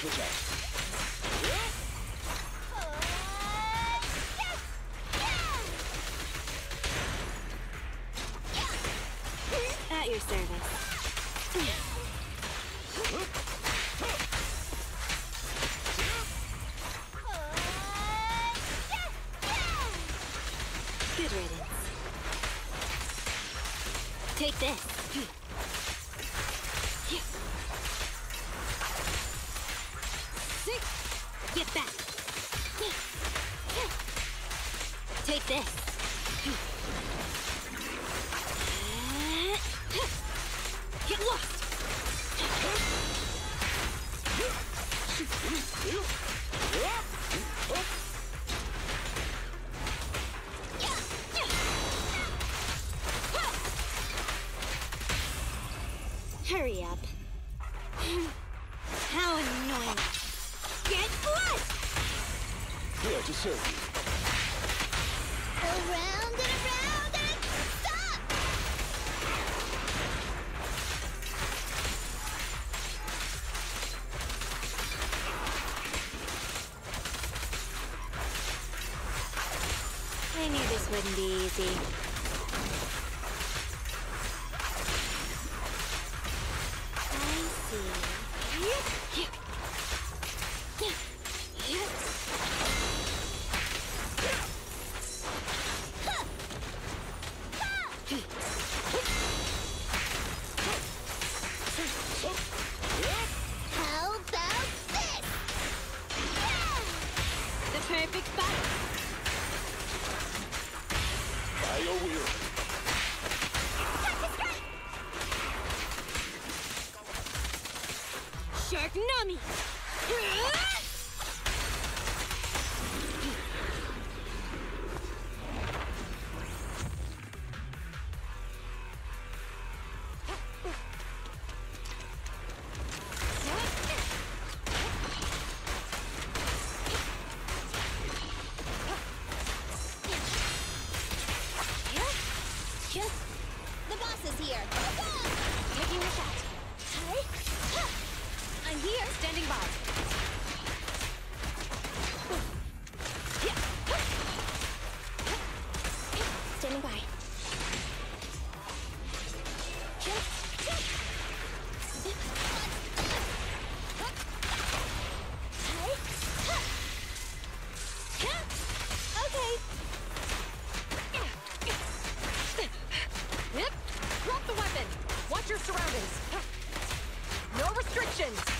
switch out. At your service. Take this. Get back. Take this. Get lost. Hurry up. How annoying. Here to serve you. Around and around and stop! I knew this wouldn't be easy. Shark standing by. Standing by. Drop the weapon. Watch your surroundings. No restrictions.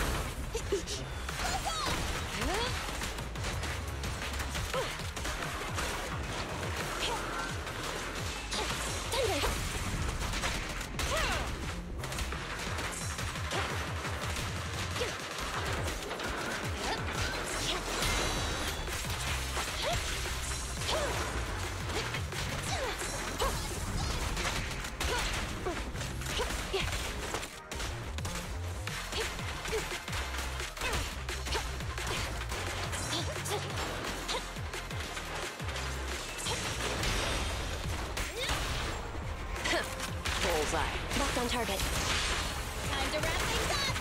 Bullseye. Locked on target. Time to wrap things up.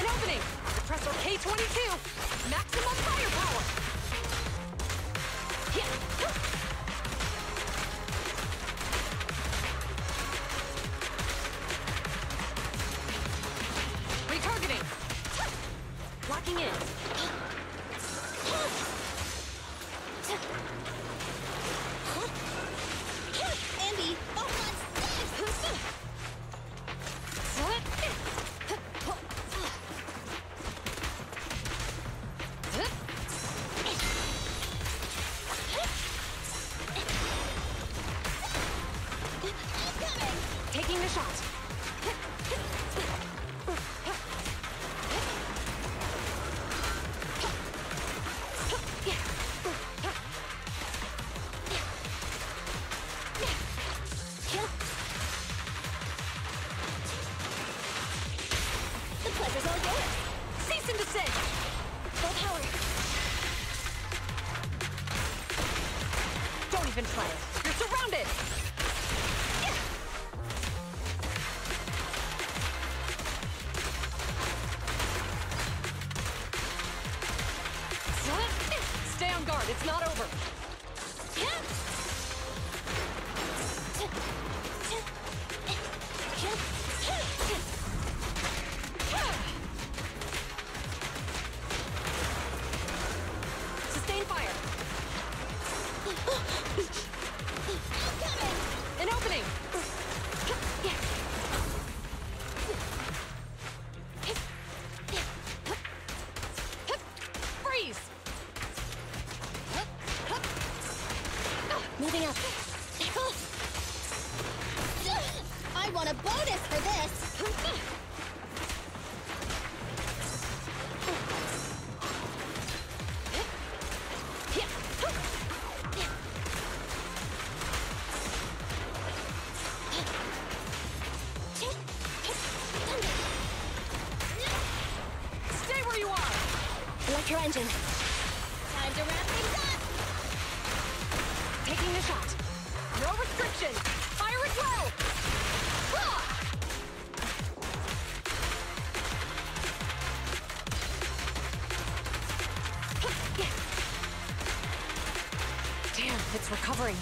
An opening. Compressor K22. Maximum firepower. taking the shot. Pleasure's all yours. Don't even try it. You're surrounded. Guard, it's not over. I want a bonus for this. Stay where you are. Electro engine. Time to wrap things up. Taking the shot. No restrictions. Fire it well. It's recovering.